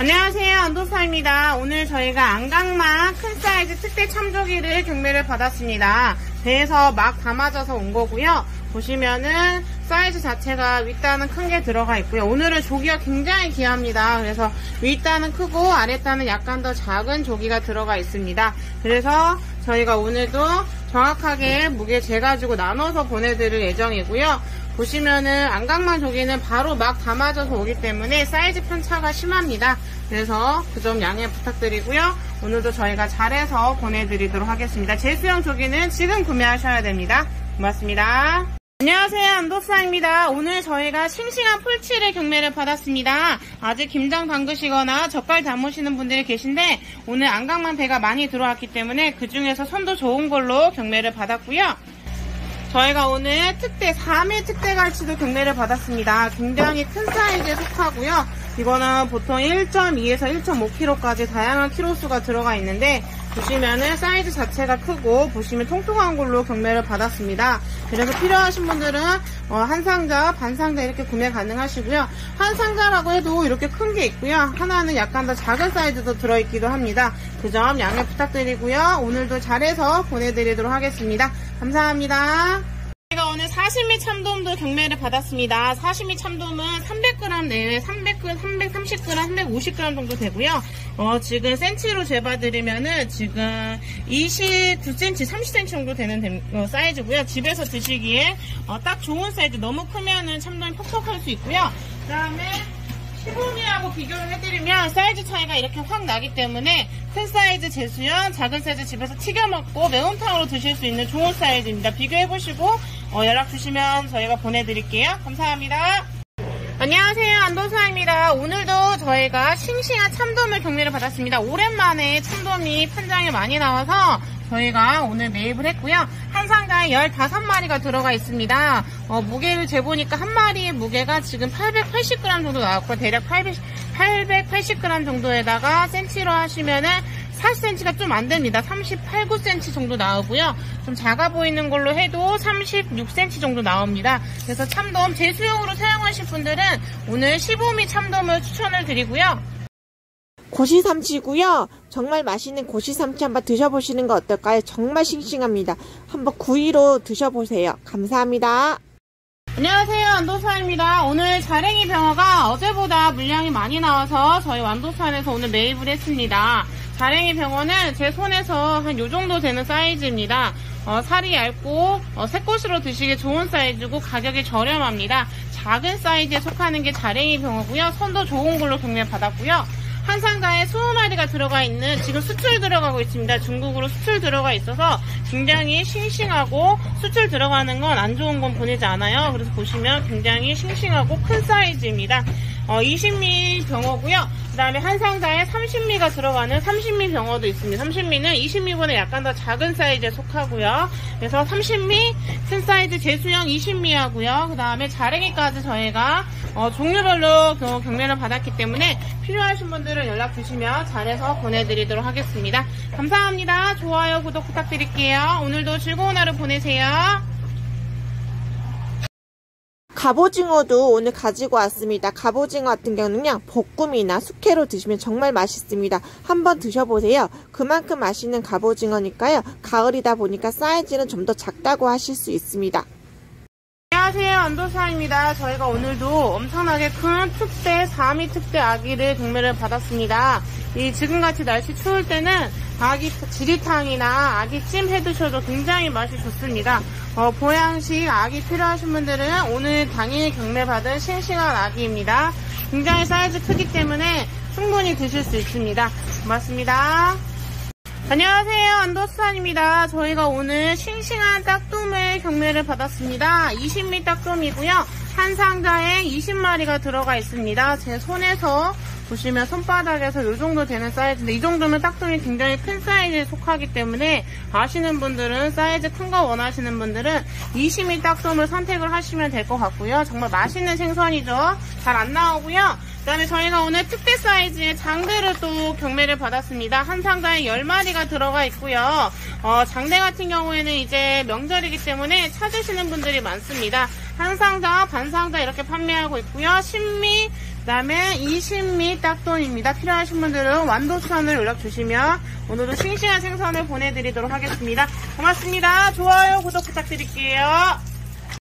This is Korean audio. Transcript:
안녕하세요. 안도사입니다. 오늘 저희가 안강망 큰 사이즈 특대 참조기를 경매를 받았습니다. 배에서 막 담아져서 온 거고요. 보시면은 사이즈 자체가 윗단은 큰 게 들어가 있고요. 오늘은 조기가 굉장히 귀합니다. 그래서 윗단은 크고 아랫단은 약간 더 작은 조기가 들어가 있습니다. 그래서 저희가 오늘도 정확하게 무게 재가지고 나눠서 보내드릴 예정이고요 보시면은 안강망 조기는 바로 막 담아져서 오기 때문에 사이즈 편차가 심합니다. 그래서 그 점 양해 부탁드리고요. 오늘도 저희가 잘해서 보내드리도록 하겠습니다. 제수형 조기는 지금 구매하셔야 됩니다. 고맙습니다. 안녕하세요 안도사입니다. 오늘 저희가 싱싱한 풀치를 경매를 받았습니다. 아직 김장 담그시거나 젓갈 담으시는 분들이 계신데 오늘 안강만 배가 많이 들어왔기 때문에 그 중에서 선도 좋은 걸로 경매를 받았고요. 저희가 오늘 특대 3일 특대 갈치도 경매를 받았습니다. 굉장히 큰 사이즈에 속하고요. 이거는 보통 1.2에서 1.5kg까지 다양한 키로수가 들어가 있는데 보시면은 사이즈 자체가 크고 보시면 통통한 걸로 경매를 받았습니다. 그래서 필요하신 분들은 어, 한 상자, 반 상자 이렇게 구매 가능하시고요. 한 상자라고 해도 이렇게 큰 게 있고요. 하나는 약간 더 작은 사이즈도 들어있기도 합니다. 그 점 양해 부탁드리고요. 오늘도 잘해서 보내드리도록 하겠습니다. 감사합니다. 제가 오늘 40미 참돔도 경매를 받았습니다. 40미 참돔은 300g 내외 300g, 330g, 350g 정도 되고요. 어, 지금 센치로 재봐드리면은 지금 29cm, 30cm 정도 되는 어, 사이즈고요. 집에서 드시기에 어, 딱 좋은 사이즈. 너무 크면은 참돔이 퍽퍽할 수 있고요. 그 다음에 15미하고 비교를 해드리면 사이즈 차이가 이렇게 확 나기 때문에 큰 사이즈 제수용, 작은 사이즈 집에서 튀겨 먹고 매운탕으로 드실 수 있는 좋은 사이즈입니다. 비교해 보시고 어, 연락 주시면 저희가 보내드릴게요. 감사합니다. 안녕하세요 안도사입니다 오늘도 저희가 싱싱한 참돔을 경매를 받았습니다 오랜만에 참돔이 판장에 많이 나와서 저희가 오늘 매입을 했고요 한 상자에 15마리가 들어가 있습니다 어, 무게를 재보니까 한 마리의 무게가 지금 880g 정도 나왔고 대략 800, 880g 정도에다가 센치로 하시면은 4cm가 좀 안됩니다. 38, 9cm 정도 나오고요. 좀 작아 보이는 걸로 해도 36cm 정도 나옵니다. 그래서 참돔 제수용으로 사용하실 분들은 오늘 15미 참돔을 추천을 드리고요. 고시삼치고요. 정말 맛있는 고시삼치 한번 드셔보시는 거 어떨까요? 정말 싱싱합니다. 한번 구이로 드셔보세요. 감사합니다. 안녕하세요 안도사입니다. 오늘 자랭이 병어가 어제보다 물량이 많이 나와서 저희 완도산에서 오늘 매입을 했습니다. 자랭이 병어는 제 손에서 한 요정도 되는 사이즈입니다. 어, 살이 얇고 어, 새꼬시로 드시기 좋은 사이즈고 가격이 저렴합니다. 작은 사이즈에 속하는 게 자랭이 병어고요. 선도 좋은 걸로 경매 받았고요 한 상자에 20마리가 들어가 있는 지금 수출 들어가고 있습니다. 중국으로 수출 들어가 있어서 굉장히 싱싱하고 수출 들어가는 건 안 좋은 건 보내지 않아요. 그래서 보시면 굉장히 싱싱하고 큰 사이즈입니다. 어, 20미 병어고요. 그 다음에 한 상자에 30미가 들어가는 30미 병어도 있습니다. 30미는 20미보다 약간 더 작은 사이즈에 속하고요. 그래서 30미, 큰 사이즈 제수형 20미 하고요. 그 다음에 자랭이까지 저희가 어, 종류별로 경매를 받았기 때문에 필요하신 분들은 연락 주시면 잘해서 보내드리도록 하겠습니다. 감사합니다. 좋아요, 구독 부탁드릴게요. 오늘도 즐거운 하루 보내세요. 갑오징어도 오늘 가지고 왔습니다. 갑오징어 같은 경우는요. 볶음이나 숙회로 드시면 정말 맛있습니다. 한번 드셔보세요. 그만큼 맛있는 갑오징어니까요. 가을이다 보니까 사이즈는 좀 더 작다고 하실 수 있습니다. 안녕하세요. 안도사입니다. 저희가 오늘도 엄청나게 큰 특대 4미 특대 아기를 경매를 받았습니다. 이 지금같이 날씨 추울 때는 아기 지리탕이나 아기 찜 해드셔도 굉장히 맛이 좋습니다. 어, 보양식 아기 필요하신 분들은 오늘 당일 경매 받은 싱싱한 아기입니다. 굉장히 사이즈 크기 때문에 충분히 드실 수 있습니다. 고맙습니다 안녕하세요. 안도수산입니다. 저희가 오늘 싱싱한 딱돔을 경매를 받았습니다. 20미 딱돔이고요. 한 상자에 20마리가 들어가 있습니다. 제 손에서 보시면 손바닥에서 이 정도 되는 사이즈인데 이 정도면 딱돔이 굉장히 큰 사이즈에 속하기 때문에 아시는 분들은 사이즈 큰 거 원하시는 분들은 20미 딱돔을 선택을 하시면 될 것 같고요. 정말 맛있는 생선이죠. 잘 안 나오고요 그 다음에 저희가 오늘 특대 사이즈의 장대를 또 경매를 받았습니다. 한 상자에 10마리가 들어가 있고요. 어, 장대 같은 경우에는 이제 명절이기 때문에 찾으시는 분들이 많습니다. 한 상자, 반 상자 이렇게 판매하고 있고요. 신미, 그 그다음에 이신미 딱돈입니다. 필요하신 분들은 완도천을 연락 주시면 오늘도 싱싱한 생선을 보내드리도록 하겠습니다. 고맙습니다. 좋아요, 구독 부탁드릴게요.